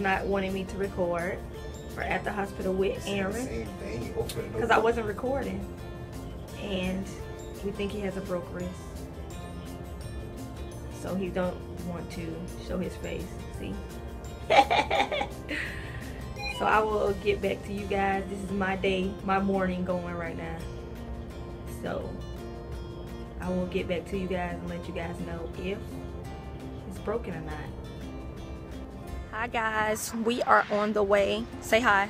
me to record. We're at the hospital with Aaron because I wasn't recording, and we think he has a broke wrist, so he don't want to show his face. See. so I will get back to you guys. This is my day, my morning going right now. So I will get back to you guys and let you guys know if it's broken or not. Hi guys, we are on the way. Say hi.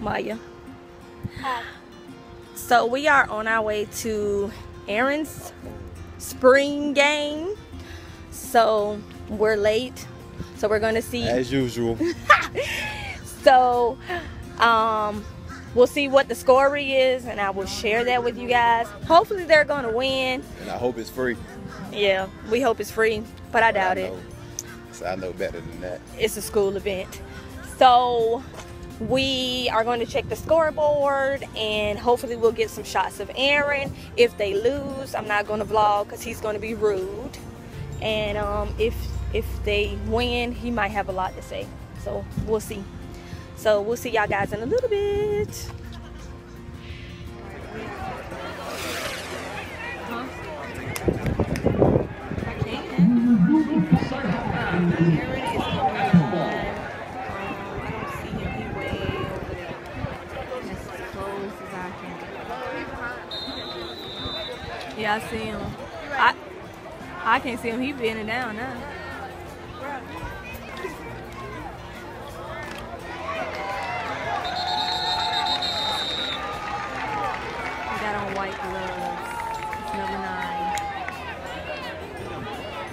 Maya. Hi. So we are on our way to Aaron's spring game. So we're late. So we're gonna see As usual. so um we'll see what the score is and I will share that with you guys. Hopefully they're gonna win. And I hope it's free. Yeah, we hope it's free, but I doubt I it. I know better than that. It's a school event. So we are going to check the scoreboard and hopefully we'll get some shots of Aaron. If they lose, I'm not going to vlog because he's going to be rude. And um, if if they win, he might have a lot to say. So we'll see. So we'll see y'all guys in a little bit. Yeah, I see him. I I can't see him. He bending down now. He got on white gloves. It's number nine.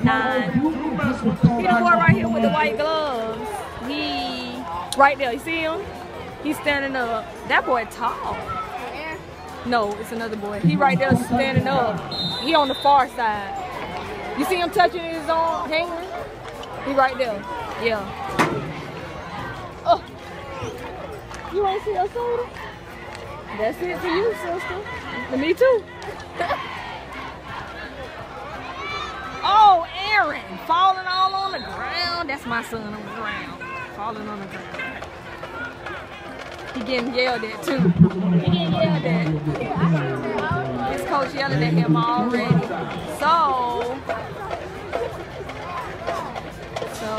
Nine. He the boy right here with the white gloves. He right there. You see him? He's standing up. That boy tall. No, it's another boy. He right there standing up. He on the far side. You see him touching his own hand? He right there. Yeah. Oh. You ain't see a soda? That's it for you, sister. For me too. oh, Aaron. Falling all on the ground. That's my son on the ground. Falling on the ground. He getting yelled at too. He getting yelled coach yelling at him already. So, so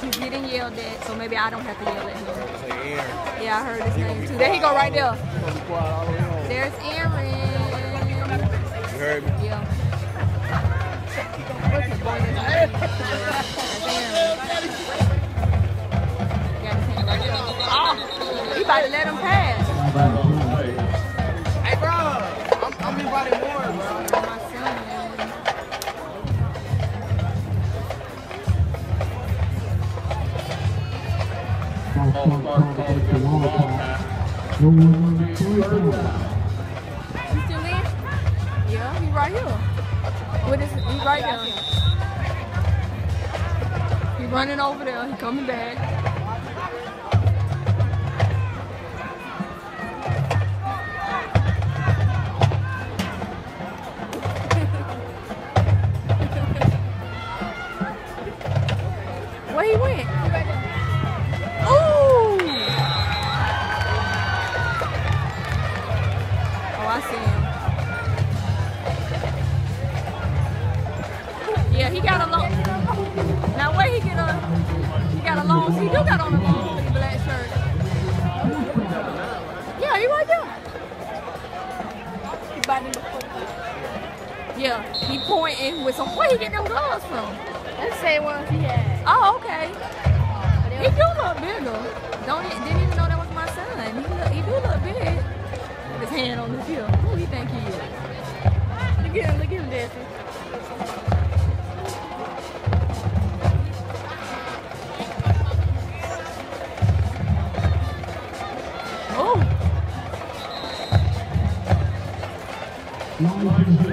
he's getting yelled at. So maybe I don't have to yell at him. Yeah, I heard his name too. There he go right there. There's Aaron. You heard me? Yeah. What's his boy name? That's Aaron. Got his hand right there. Oh, he about to let him pass. He running over there. He coming back. A long. He do got on a black shirt. Yeah, he right there. He biting the foot. Yeah, he pointing with some. Where he get them gloves from? Let's say ones he had. Oh, okay. He do look bigger. Don't didn't even know that was my son. He look, he do look big. His hand on the hip. Who he think he is? Look at him, look at him dancing. Your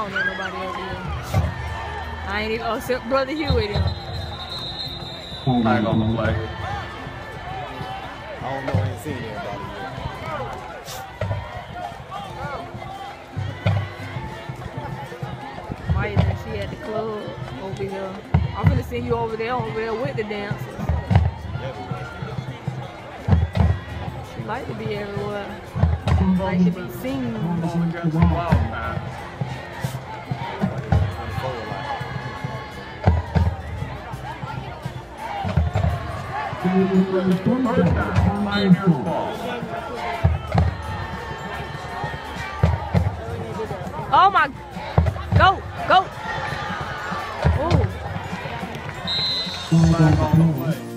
I know I don't know nobody over here. I ain't even, oh, except Brother Hewitt. him. Flag on the play. I don't know, I ain't seen anybody yet. Maya, then she at the club over here. I'm gonna send you over there, over there with the dancers. She like to be everywhere. Like to be seen. Oh my, go, go. Oh, Flag on the.